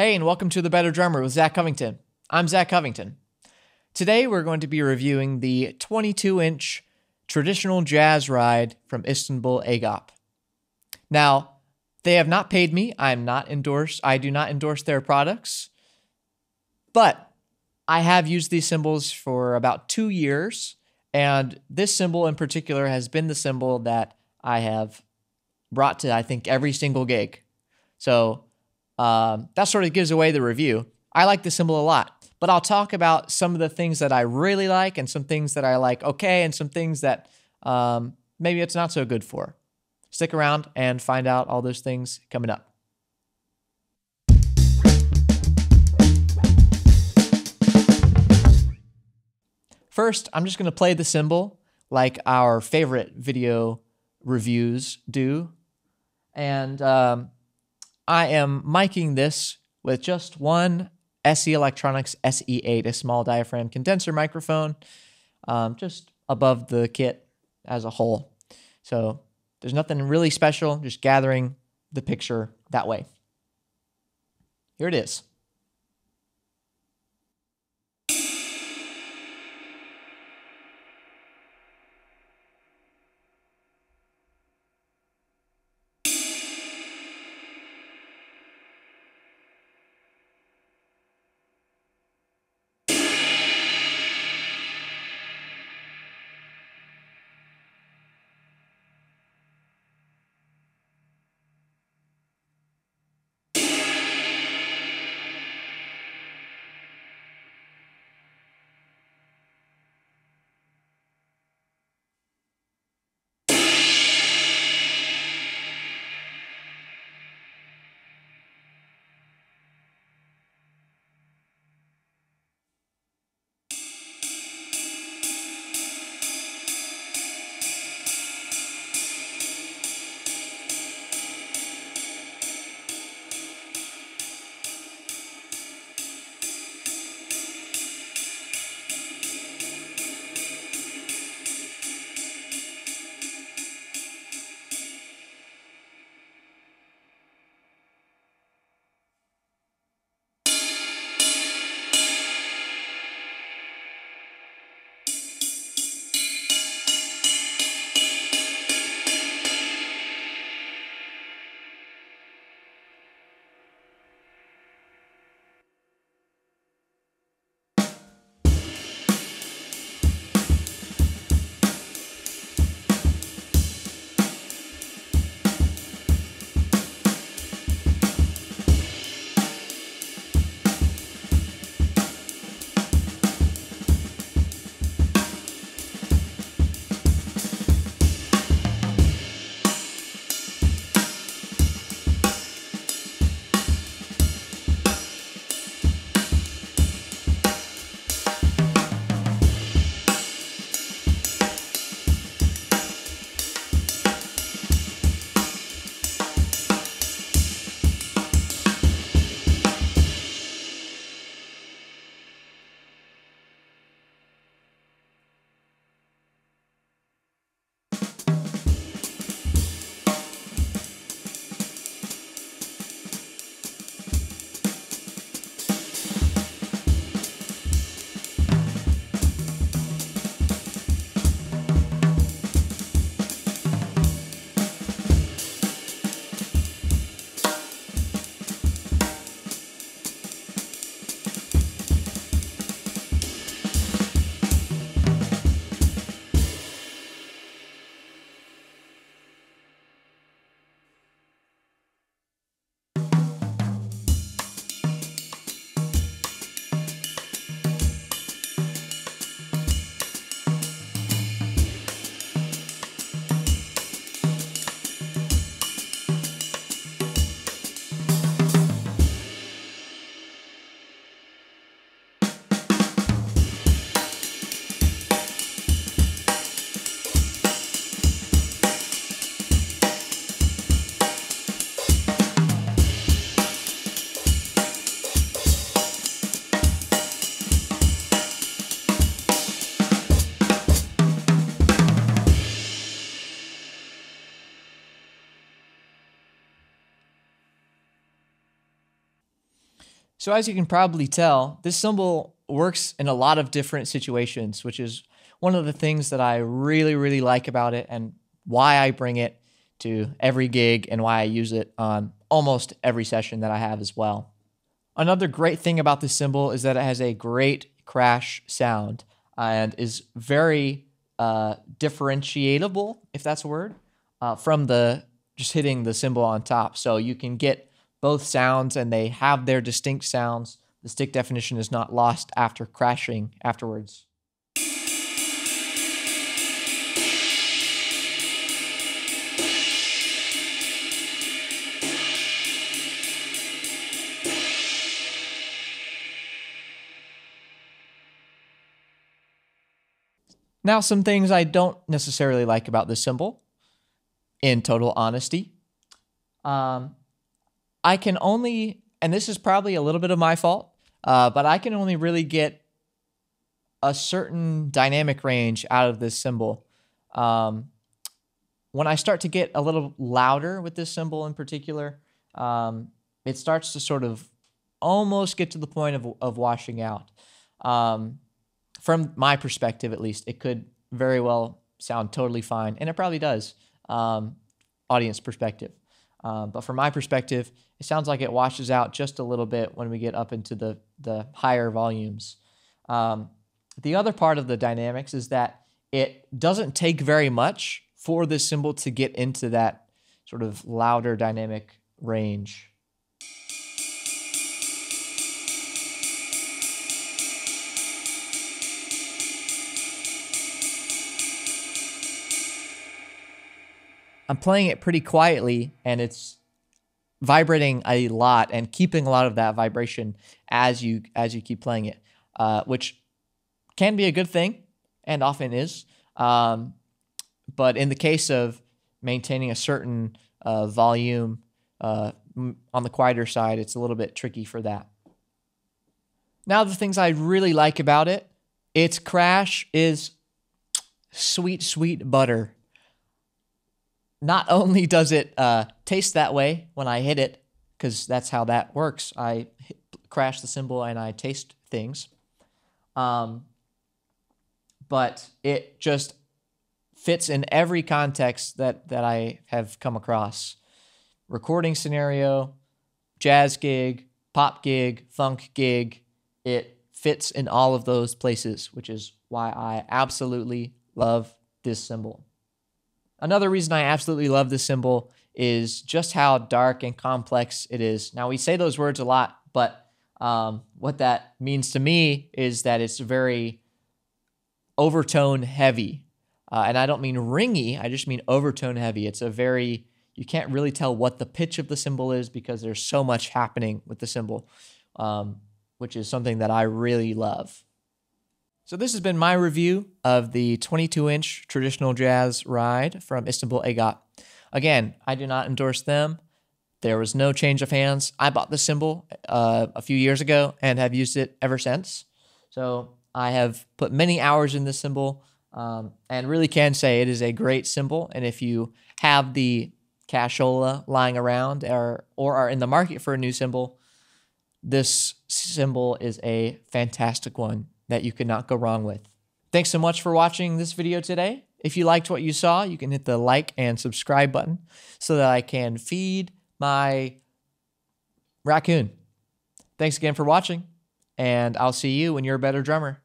Hey, and welcome to The Better Drummer with Zac Covington. I'm Zac Covington. Today we're going to be reviewing the 22 inch traditional jazz ride from Istanbul Agop. Now, they have not paid me. I'm not endorsed. I do not endorse their products. But I have used these cymbals for about two years. And this cymbal in particular has been the cymbal that I have brought to, I think, every single gig. So um, that sort of gives away the review. I like the cymbal a lot, but I'll talk about some of the things that I really like and some things that I like okay and some things that um, maybe it's not so good for. Stick around and find out all those things coming up. First, I'm just going to play the cymbal like our favorite video reviews do. And um, I am miking this with just one SE Electronics SE8, a small diaphragm condenser microphone, um, just above the kit as a whole. So there's nothing really special, just gathering the picture that way. Here it is. So as you can probably tell, this cymbal works in a lot of different situations, which is one of the things that I really, really like about it and why I bring it to every gig and why I use it on almost every session that I have as well. Another great thing about this cymbal is that it has a great crash sound and is very uh, differentiable, if that's a word, uh, from the just hitting the cymbal on top. So you can get both sounds and they have their distinct sounds. The stick definition is not lost after crashing afterwards. Now, some things I don't necessarily like about this cymbal, in total honesty. Um, I can only, and this is probably a little bit of my fault, uh, but I can only really get a certain dynamic range out of this cymbal. Um, when I start to get a little louder with this cymbal in particular, um, it starts to sort of almost get to the point of, of washing out. Um, from my perspective, at least, it could very well sound totally fine, and it probably does, um, audience perspective. Um, but from my perspective, it sounds like it washes out just a little bit when we get up into the the higher volumes. Um, the other part of the dynamics is that it doesn't take very much for this cymbal to get into that sort of louder dynamic range. I'm playing it pretty quietly and it's vibrating a lot and keeping a lot of that vibration as you as you keep playing it, uh, which can be a good thing and often is. Um, but in the case of maintaining a certain uh, volume uh, on the quieter side, it's a little bit tricky for that. Now, the things I really like about it, its crash is sweet, sweet butter not only does it uh, taste that way when I hit it, because that's how that works. I hit, crash the cymbal and I taste things. Um, but it just fits in every context that that I have come across. Recording scenario, jazz gig, pop gig, funk gig. It fits in all of those places, which is why I absolutely love this cymbal. Another reason I absolutely love this cymbal is just how dark and complex it is. Now, we say those words a lot, but um, what that means to me is that it's very overtone heavy. Uh, and I don't mean ringy, I just mean overtone heavy. It's a very, you can't really tell what the pitch of the cymbal is because there's so much happening with the cymbal, um, which is something that I really love. So this has been my review of the 22-inch traditional jazz ride from Istanbul Agop. Again, I do not endorse them. There was no change of hands. I bought the cymbal uh, a few years ago and have used it ever since. So I have put many hours in this cymbal um, and really can say it is a great cymbal. And if you have the cashola lying around or, or are in the market for a new cymbal, this cymbal is a fantastic one that you could not go wrong with. Thanks so much for watching this video today. If you liked what you saw, you can hit the like and subscribe button so that I can feed my raccoon. Thanks again for watching, and I'll see you when you're a better drummer.